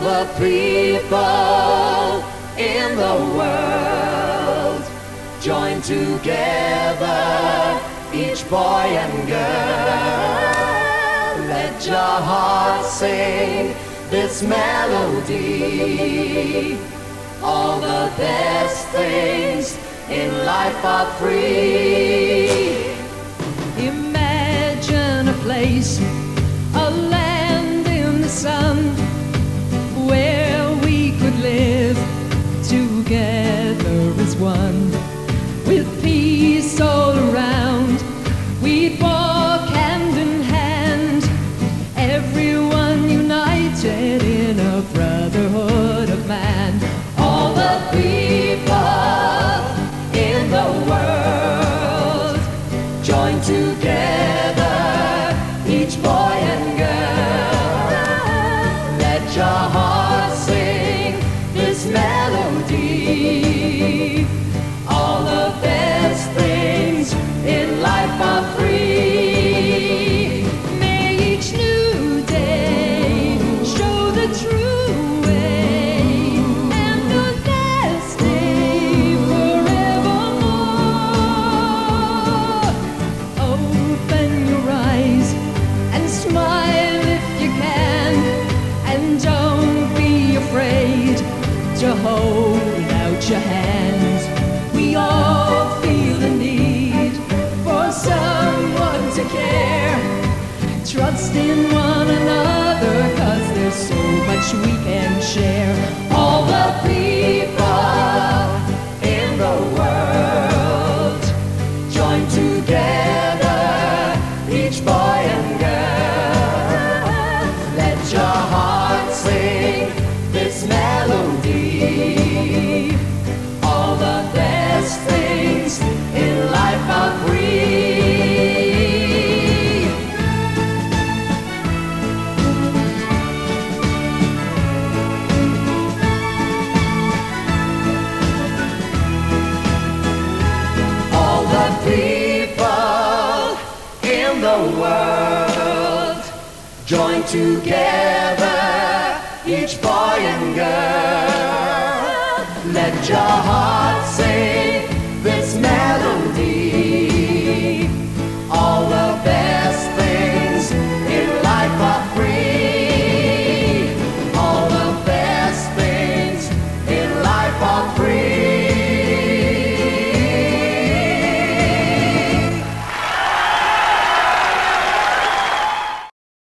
the people in the world join together, each boy and girl. Let your heart sing this melody. All the best things in life are free. Imagine a place, each boy and girl. Let your heart sing this melody. To hold out your hand. We all feel the need for someone to care. Trust in one the world join together, each boy and girl. Let your heart sing